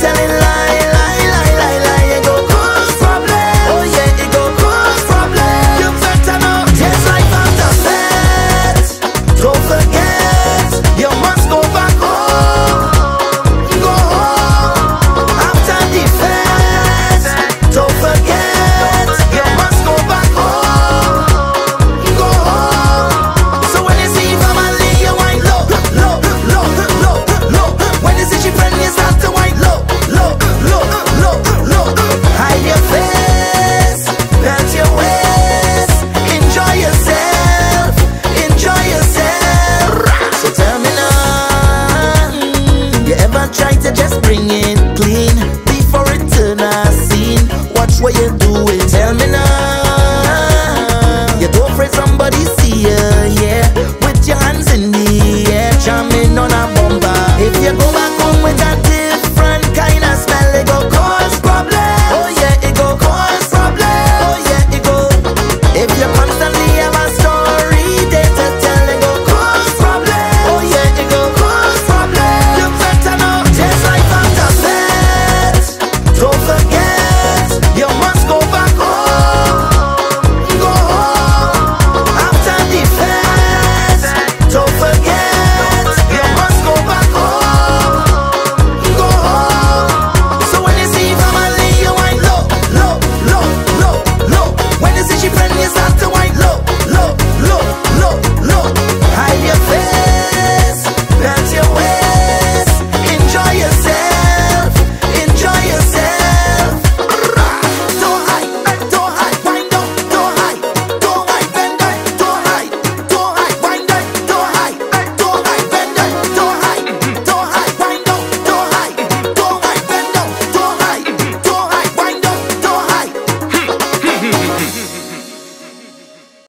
telling lies. Never try to just bring it clean. Before it turn a scene Watch what you're doing